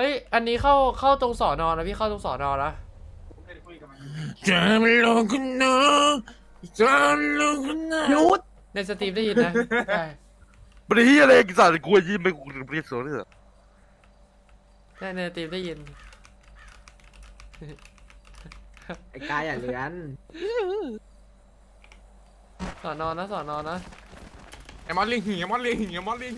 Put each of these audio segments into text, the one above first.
ฮ้ย อันนี้เข้าเข้าตรงสอนอนะพี่เข้าตรงสอนอนะจะไม่ลงกันนะจะลงกันนะหยุดในสตรีมได้ยินนะใช่มันเฮียอะไรกิสัตว์กูยิ้มไปกูเรียกโซ่เนี่ยในในสตรีมได้ยิน ไอ้กายอย่าเลือนสอนอนะสอนอนะไอ้มอสเลี้ยงหีไอ้มอสเลี้ยงหีไอ้มอสเลี้ยง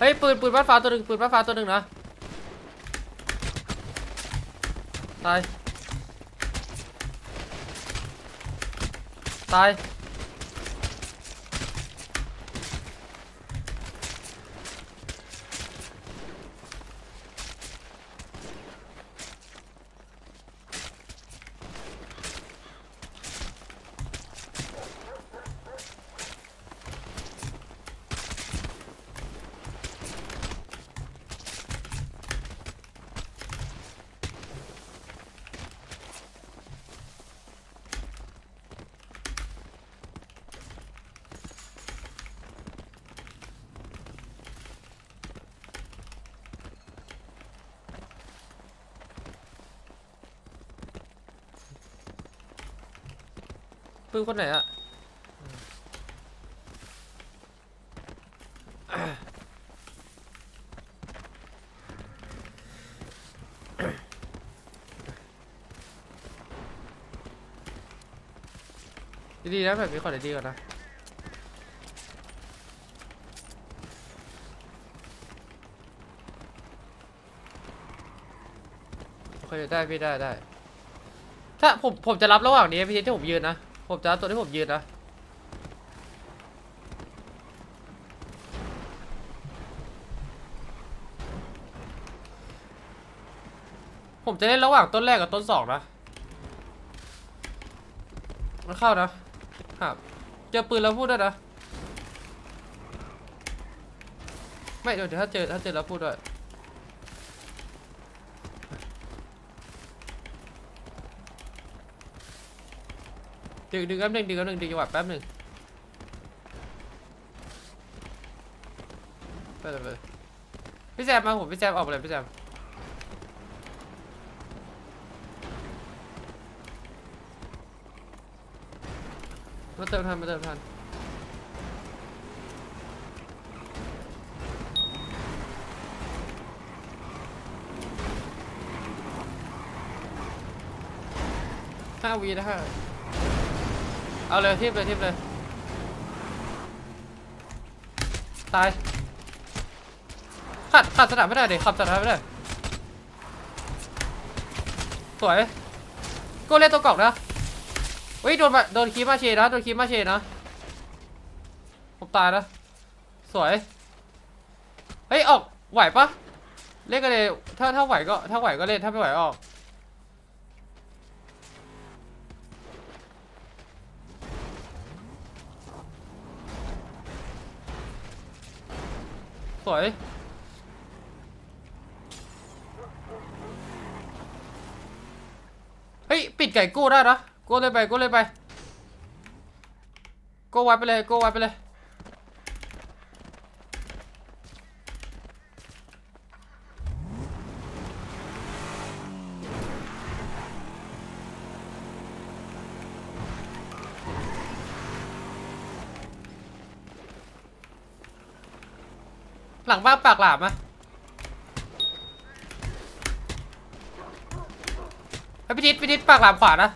เฮ้ยปืนปืนบ้านฟ้าตัวหนึ่งปืนบ้านฟ้าตัวหนึ่งนะตาย ตาย ปืนคนไหนอะดีๆนะแบบนี้ขอดีๆก่อนนะโอเคได้พี่ได้ได้ถ้าผมผมจะรับระหว่างนี้พี่ที่ผมยืนนะ ผมจะตัวที่ผมยืนนะผมจะเล่นระหว่างต้นแรกกับต้นสองนะ มันเข้านะครับ เจอปืนแล้วพูดด้วยนะ ไม่เดี๋ยวเดี๋ยวถ้าเจอถ้าเจอแล้วพูดด้วย ดึงดึงแป๊บหนึงดึงแป๊บหนึงดึงจังหวะแป๊บหนึงไปเลยไปเลยพี่แซมมาผมพี่แซมออกไปเลยพี่แซมมาเติมทันมาเติมทันห้าวีนะฮะ เอาเลยทิปเลยทิปเลย ตายขัดขัดสนามไม่ได้เด็ขับสนามไม่ได้ สวยกูเล่นตัวกรอกนะเฮ้ยโดนโดนคีมาเชนะโดนคีมาเชนะผมตายนะสวยเฮ้ยออกไหวปะเล่นกันเลยถ้าถ้าไหวก็ถ้าไหวก็เล่นถ้าไม่ไหวออก สวยเฮ้ย ปิดไก่กู้ได้นะกู้เลยไปกู้เลยไปกู้ไว้ไปเลยกู้ไว้ไปเลย หลังบ้านปากหลามอะไอพี่ทิศพี่ทิศปากหลามขวานะ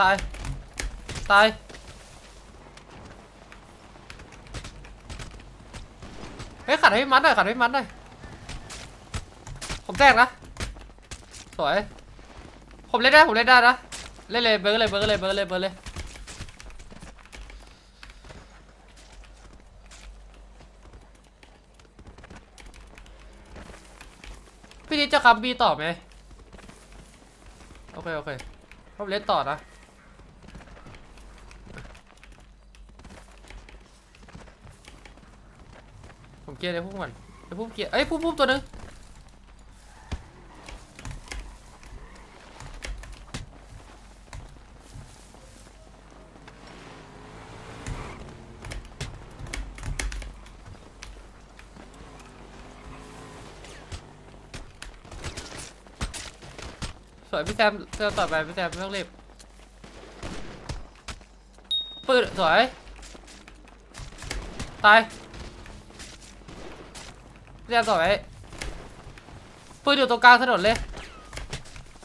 ตายตายเฮ้ยขัดให้พี่มัดหน่อยขัดให้พี่มัดหน่อยผมแตกนะ วยผมเล่นได้ผมเล่นได้นะเล่นเลยเบอร์เลยเบอร์เลยเบอร์เลยเบอร์เลยพี่ดิจะคับบีต่อไหมโอเคโอเคผมเล่นต่อนะผมเกียร์เลยพุ่มก่อนเดี๋ยวพุ่มเกียร์เอ้ยพุ่มพุ่มตัวนึง วยพี่แซมเจอต่อไปพี่แซมไม่ต้องรีบปืนสวย ตายเรียบสวยปืนอยู่ตรงกลางถนนเลย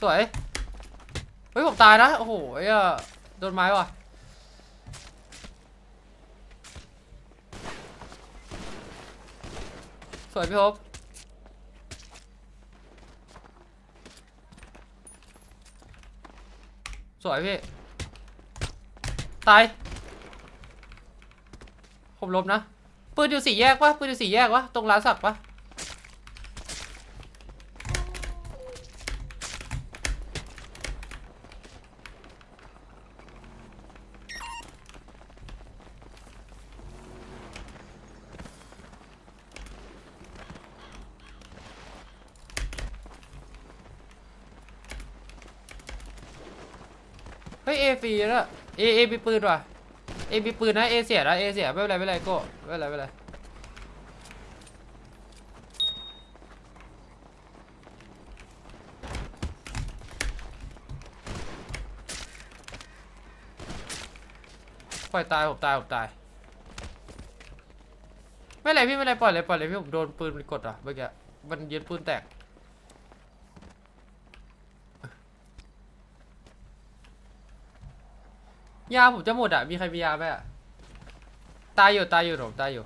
สวย เฮ้ยผมตายนะ โอ้โหไอ้โดนไม้ว่ะสวยพี่พบ วยพี่ ตาย ผมลบนะ ปืนอยู่สี่แยกวะปืนอยู่สี่แยกวะ ตรงร้านสักวะ ฮ้ยเอฟรีแล้วเอเอมีปืนว่ะเอมีปืนนะเอเสียนะเอเสียไม่เป็นไรไม่เป็นไรโก้ไม่เป็นไรไม่เป็นไรปล่อยตายผมตายผมตาย ไม่เป็นไรพี่ไม่เป็นไรปล่อยเลยปล่อยเลยพี่ผมโดนปืนมันกดอะเมื่อกี้มันยึดปืนแตก ยาผมจะหมดอะ มีใครมียาไหมอะ ตายอยู่ตายอยู่ผมตายอยู่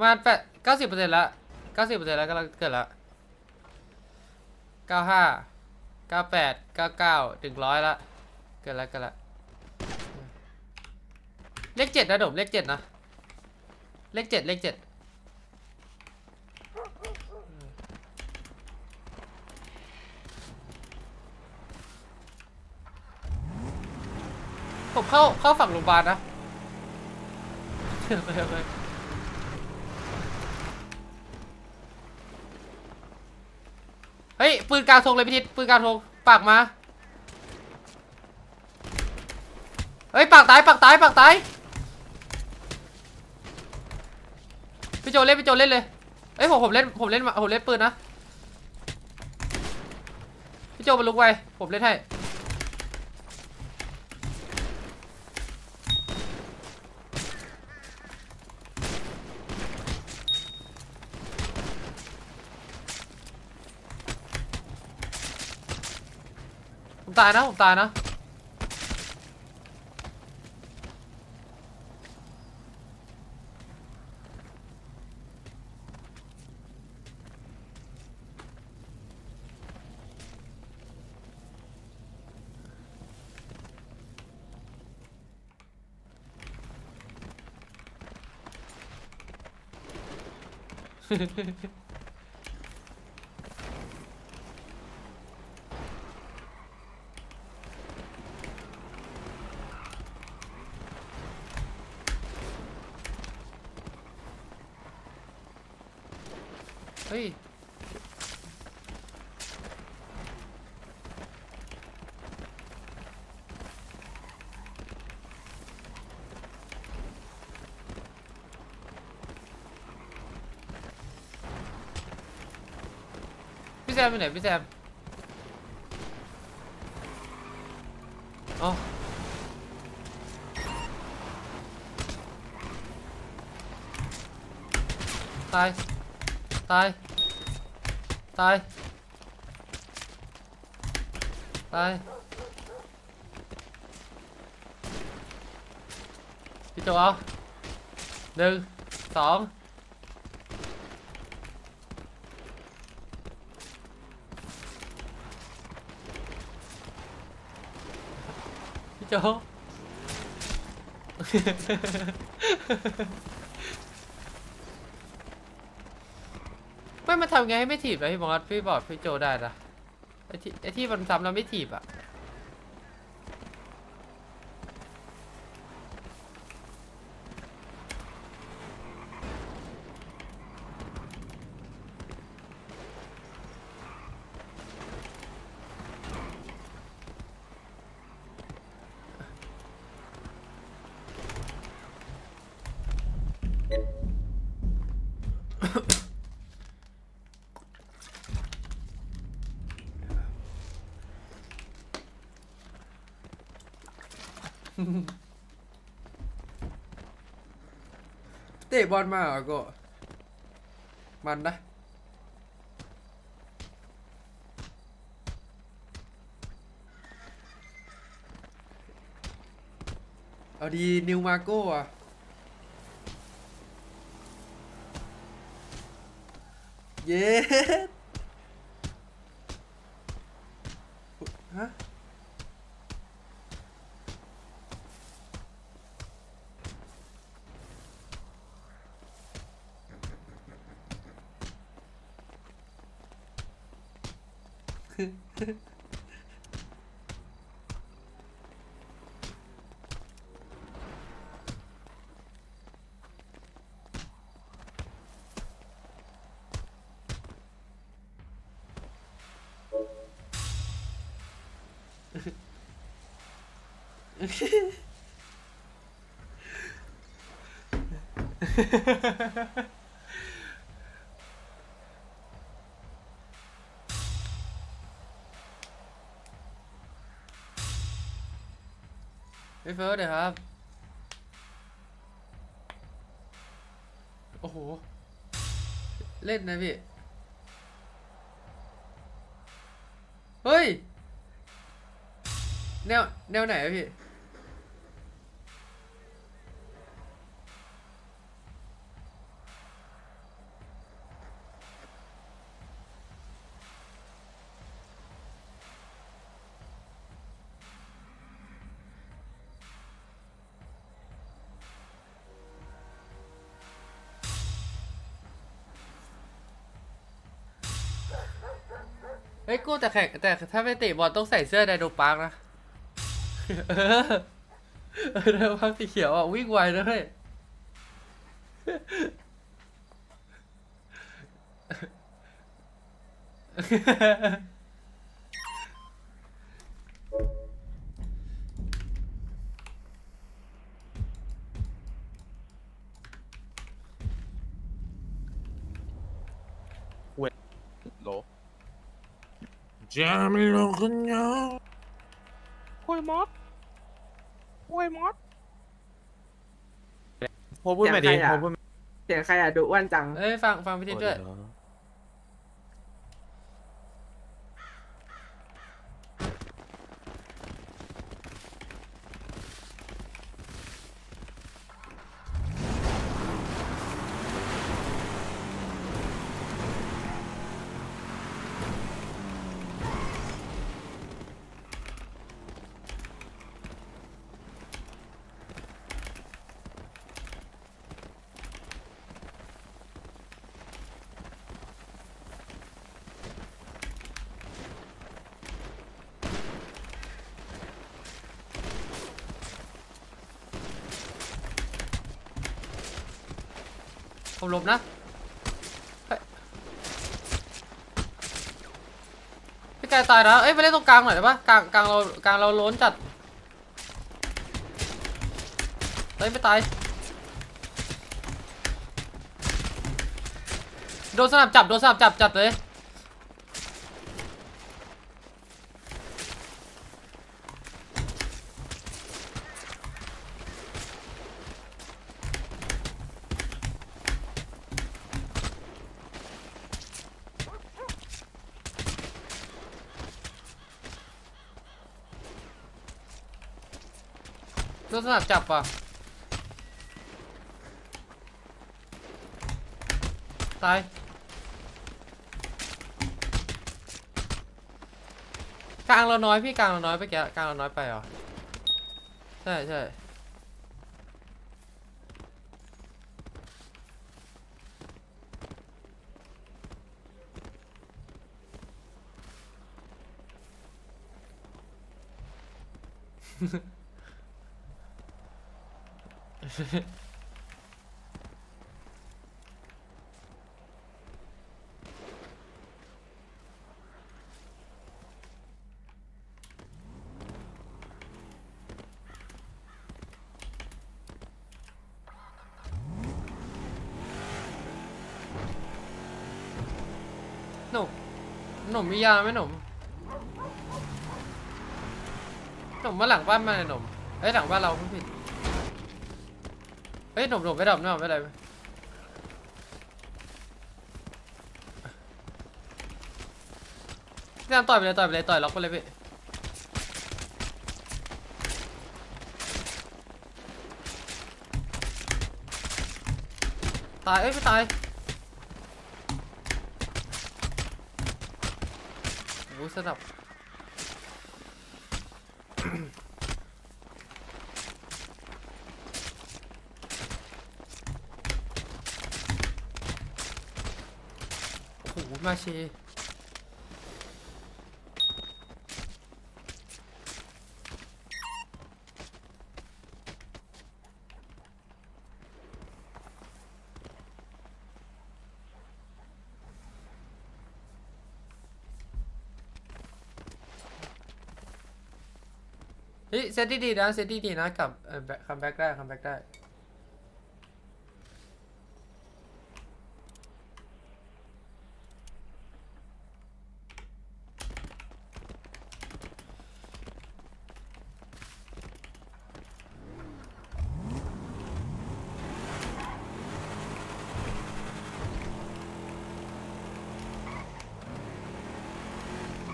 มาแปดเก้าสิบเปอร์เซ็นต์ละเก้าสิบเปอร์เซ็นต์แล้วกำลังเกิดละเก้าห้าเก้าแปดเก้าเก้าถึงร้อยละเกิดละเกิดละเลขเจ็ดนะผมเลขเจ็ดนะ เลขเจ็ดเลขเจ็ด ผมเข้าเข้าฝั่งโรงพยาบาลนะเฮ้ย ปืนกลางธงเลยพี่ทิศปืนกลางธงปากมา เฮ้ย ปากตายปากตายปากตายพี่โจเล่นพี่โจเล่นเลยเอ้ยผมผมเล่นผมเล่นผมเล่นปืนนะพี่โจมาลุกไวผมเล่นให้ ตายนะ ผมตายนะ แซมไปไหนพี่แซมอ๋อตาย ตาย ตาย ตาย พี่โจเอาหนึ่งสอง โจไม่มาทำไงให้ไม่ถีบนะพี่มอสพี่บอกพี่โจได้นะไอที่ไอที่มันทำแล้วไม่ถีบอะ เตะบอลมาเหรอโก็มันนะเอาดีนิวมาโก้อะเย้ พี่เฟิร์สเดี๋ยวครับ โอ้โห เล่นนะพี่ เฮ้ย แนว แนวไหนอะพี่ ฮ้ยกูแต่แข่งแต่ถ้าไปเตะบอลต้องใส่เสื้อไดโนปาร์กนะเออไดโนปาร์กสีเขียวอะวิ่งไวด้วย จะไม่ลงกันนะคุยมอสคุยมอสโพพูดใหม่ดิโพพูดเสียงใครอะดุอ้วนจัง เอ้ยฟังฟังพี่ทิศด้วย ผมหลบนะเฮ้ยพี่กายตายแล้วเอ้ยไปเล่นตรงกลางหน่อยได้ปะกลางกลางเรากลางเราล้นจัดเฮ้ยไม่ตายโดนสนับจับโดนสนับจับจัดเลย โดนสนับจับปะตาย กลางเราน้อยพี่กลางเราน้อยไปแกกลางเราน้อยไปเหรอ ใช่ใช่ หนุ่มหนุ่มมียาไหมหนุ่มหนุ่มมาหลังบ้านมาเลยหนุ่มเอ้ยหลังบ้านเราไม่ผิด เฮ้ยหนุ่มหนุ่มไม่ดับไม่ดับไม่เป็นไรพี่ตามต่อยไปเลยต่อยไปเลยต่อยล็อกไปเลยพี่ตายเอ้ยไม่ตายโอ้สนับ อ้มาเชเฮ้ยเซตดีๆนะเซตดีๆนะกลับเออ come back ได้ come back ได้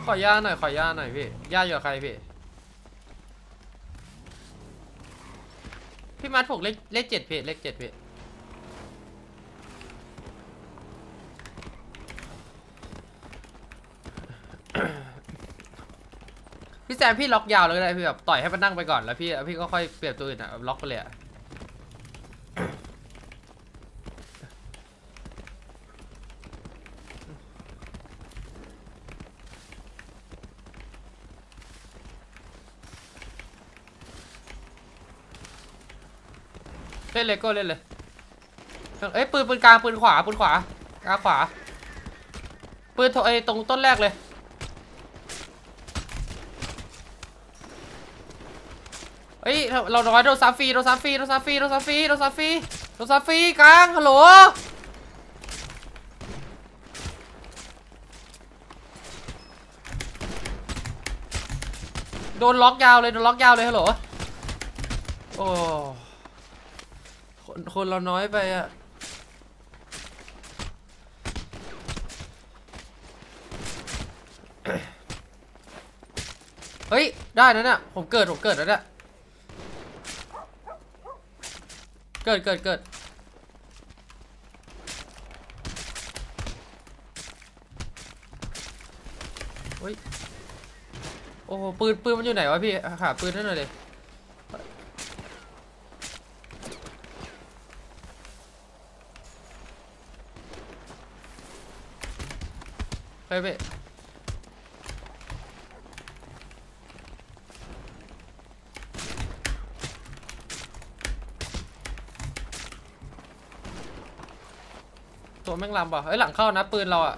ขอย่าหน่อยขอย่าหน่อยพี่ย่าอยู่กับใครพี่พี่มัดผูกเลขเลขเจ็ดพี่เลขเจ็ดพี่พี่แซมพี่ล็อกยาวเลยก็ได้พี่แบบต่อยให้มันนั่งไปก่อนแล้วพี่พี่ก็ค่อยเปลี่ยนตัวอื่นอะล็อกไปเลยอะ เล่นเลยโก็เล่นเลยเอ้ยปืนปืนกลางปืนขวาปืนขวากลางขวาปืนไอ้ตรงต้นแรกเลยเฮ้ยเราเราน้อยโดนซัฟฟรีโดนซัฟฟรีโดนซัฟฟรีโดนซัฟฟรีโดนซัฟฟรีโดนซัฟฟรีกลางฮัลโหลโดนล็อกยาวเลยโดนล็อกยาวเลยฮัลโหลโอ้ คนเราน้อยไปอะเฮ้ย ได้นะเนี่ยผมเกิด ผมเกิดแล้วเนี่ยเกิดเกิดเกิดเฮ้ยโอ้โหปืนปืนมันอยู่ไหนวะพี่ หาปืนให้หน่อยเลย เฮ้ยพี่ตัวแม่งลำป่ะเฮ้ยหลังเข้านะปืนเราอะ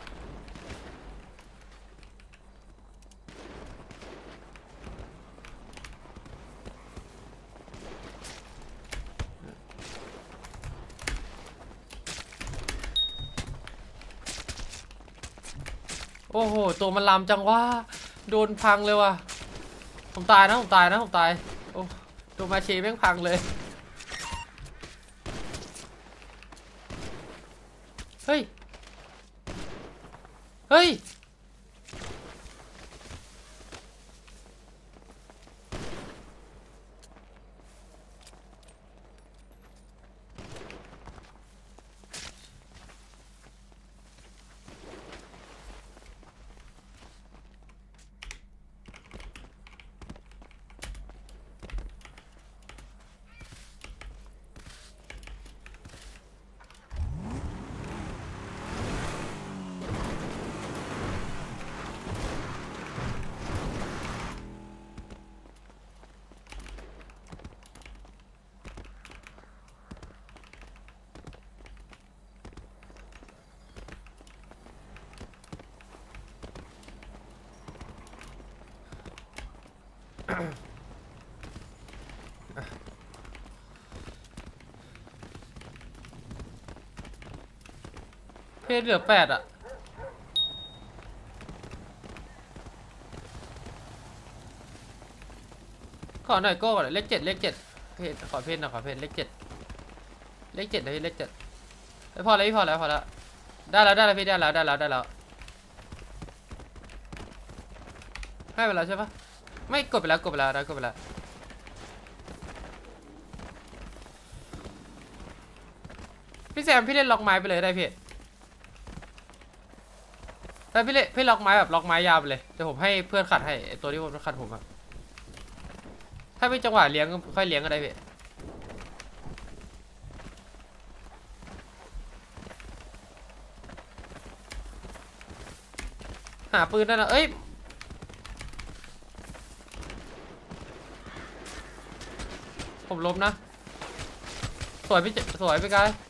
อ้โห ตัวมันลามจังว่าโดนพังเลยว่ะ ผมตายนะ ผมตายนะ ผมตาย โอ้ตัวมาเชแม่งพังเลย เฮ้ย เฮ้ย เเพศเหลือแปดอะขอหน่อยโก้ก่อนเลขเจ็ดเลขเจ็ดเพศขอเพศหน่อยขอเพศเลขเจ็ดเลขเจ็ดเลยเลขเจ็ดเอ้ยพอแล้วพี่พอแล้วพอแล้วได้แล้วได้แล้วพี่ได้แล้วได้แล้วได้แล้วให้ไปแล้วใช่ปะไม่กดไปแล้วกดไปแล้วได้กดไปแล้วพี่แซมพี่เล่นล็อกไม้ไปเลยได้พี่ แต่พี่เล่พี่ล็อกไม้แบบล็อกไม้ยาวไปเลยเดี๋ยวผมให้เพื่อนขัดให้ตัวที่ผมขัดผมอะถ้ามีจังหวะเลี้ยงก็ค่อยเลี้ยงก็ได้พี่หาปืนได้นะเอ้ยผมล้มนะ สวยพี่สวยพี่กาย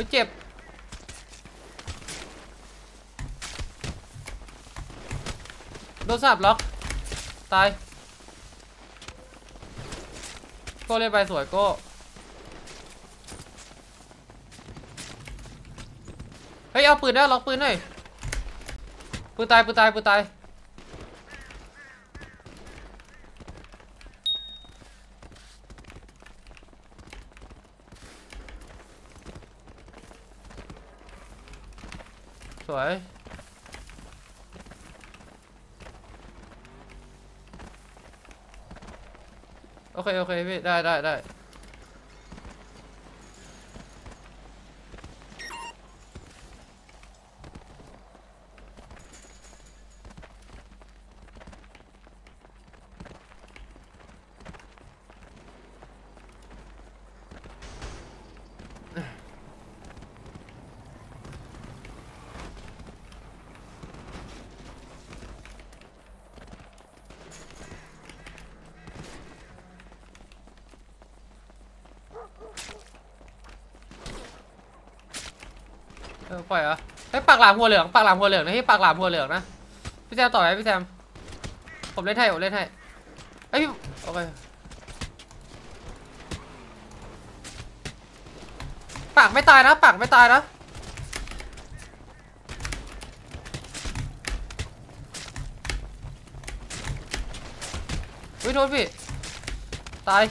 อ้ยเจ็บ โดนสับล็อก ตาย โก้เล่นไปสวยโก้เฮ้ยเอาปืนได้ล็อกปืนหน่อยปืนตายปืนตายปืนตาย สวยโอเค โอเคพี่ ได้ได้ได้ อปล่อยเหรอเฮ้ยปากหลามหัวเหลืองปากหลามหัวเหลืองนะพี่ปากหลามหัวเหลืองนะพี่แซมต่อไหมพี่แซมผมเล่นให้ผมเล่นให้เอ้ยพี่โอเคปากไม่ตายนะปากไม่ตายนะวิโทษพี่ตาย